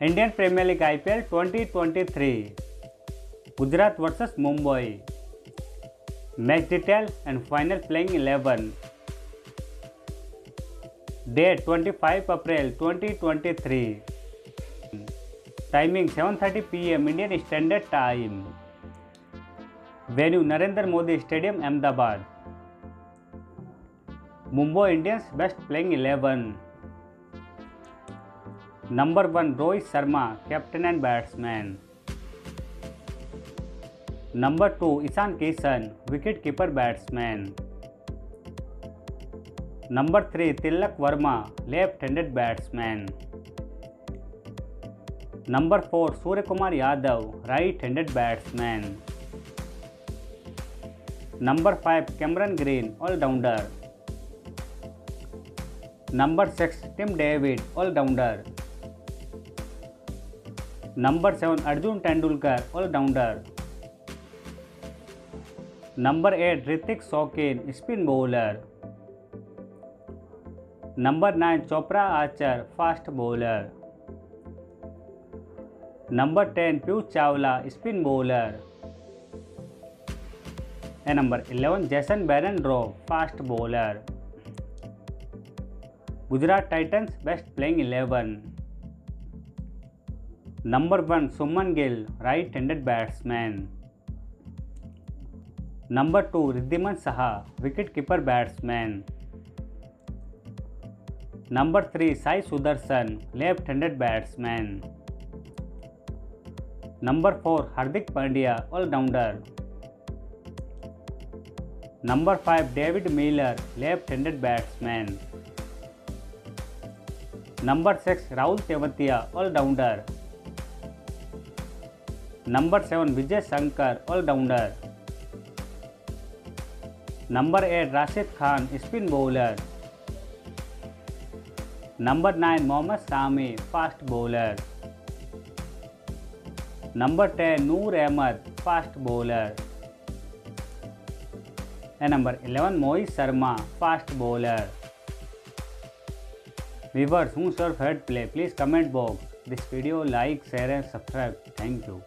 Indian Premier League I IPL 2023 Gujarat versus Mumbai match detail and final playing 11 date 25 April 2023 timing 7:30 PM Indian Standard Time venue Narendra Modi stadium Ahmedabad Mumbai Indians best playing 11 number one Rohit Sharma captain and batsman number two Ishan Kishan wicket keeper batsman number three Tilak Varma left handed batsman number four Surya Kumar Yadav right handed batsman number five Cameron Green allrounder number six Tim David allrounder seven Arjun Tendulkar allrounder number eight Hrithik Shokeen spin bowler number nine Jofra Archer fast bowler number ten Piyush Chawla spin bowler and number eleven Jason Behrendorff fast bowler Gujarat Titans best playing eleven number one Shubman Gill right handed batsman number two Wriddhiman Saha wicket keeper batsman number three Sai Sudharsan left handed batsman number four Hardik Pandya allrounder number five David Miller left handed batsman number six Rahul Tewatia allrounder number seven Vijay Shankar allrounder number eight Rashid Khan spin bowler number nine Mohammed Shami fast bowler number ten Noor Ahmad fast bowler and number eleven Mohit Sharma fast bowler viewers, who serve head play, please comment box. This video, like, share, and subscribe. Thank you.